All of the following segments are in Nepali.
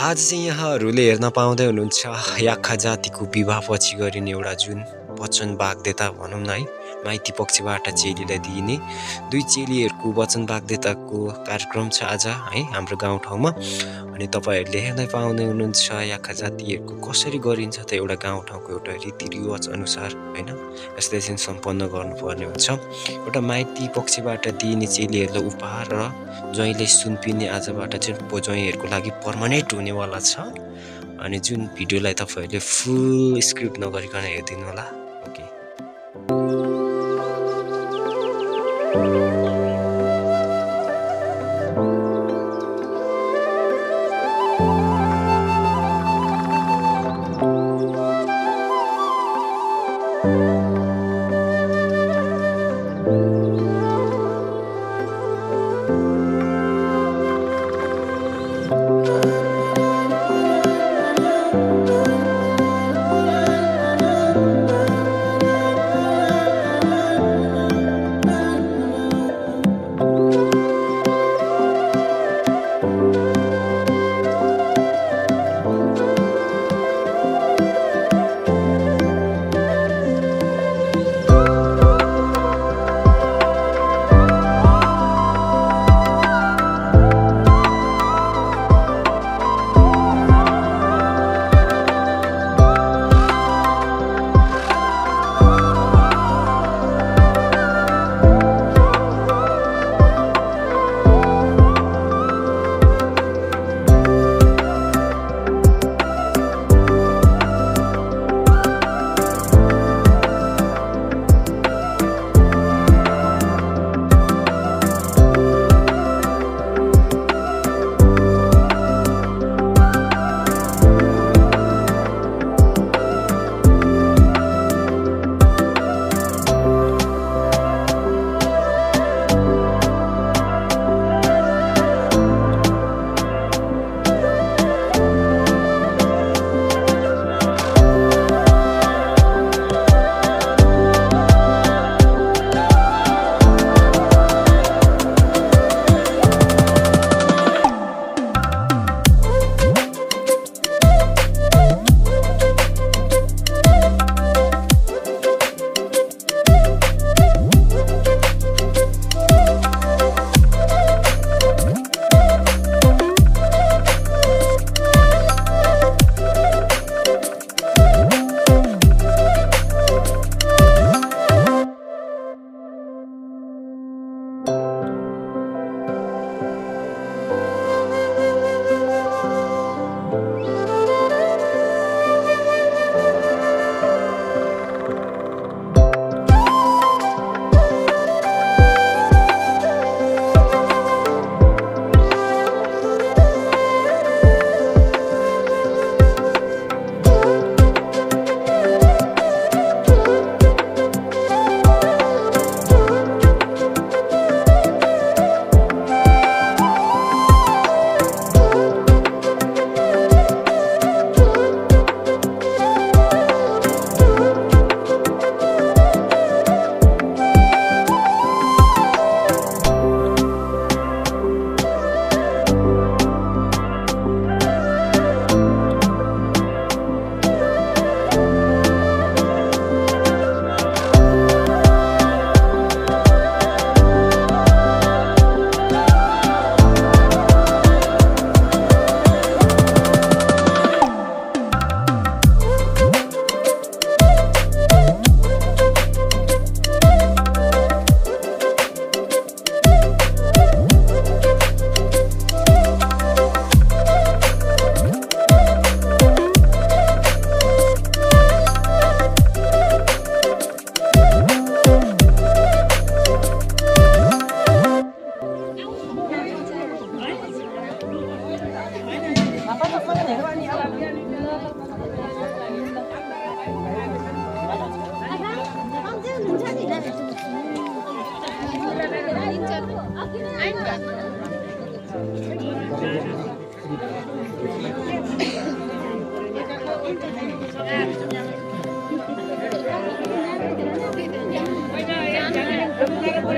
आज चाहिँ यहाँहरूले हेर्न पाउँदै हुनुहुन्छ याखा जातिको विवाहपछि गरिने एउटा जुन वचन बाग्देता भनौँ न है। माइती पक्षबाट चेलीलाई दिइने। दुई चेलीहरूको वचन बाग्देताको कार्यक्रम छ आज है हाम्रो गाउँठाउँमा अनि तपाईँहरूले हेर्दै पाउँदै हुनुहुन्छ याखा जातिहरूको कसरी गरिन्छ त एउटा गाउँठाउँको एउटा रीतिरिवाज अनुसार होइन? यसलाई चाहिँ सम्पन्न गर्नुपर्ने हुन्छ। एउटा माइती पक्षबाट दिइने चेलीहरूलाई उपहार र ज्वाइँले सुनपिने आजबाट चाहिँ ज्वाइँहरूको लागि पर्मानेन्ट हुनेवाला छ। अनि जुन भिडियोलाई तपाईँहरूले फुल स्क्रिप्ट नगरिकन हेरिदिनु होला ओके।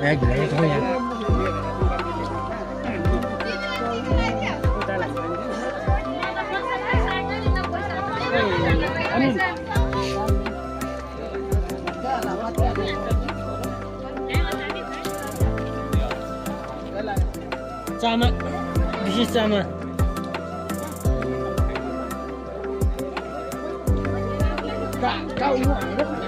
来给他一块钱一个来电一个来电我你咱们必须咱们干干我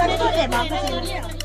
それと、テー。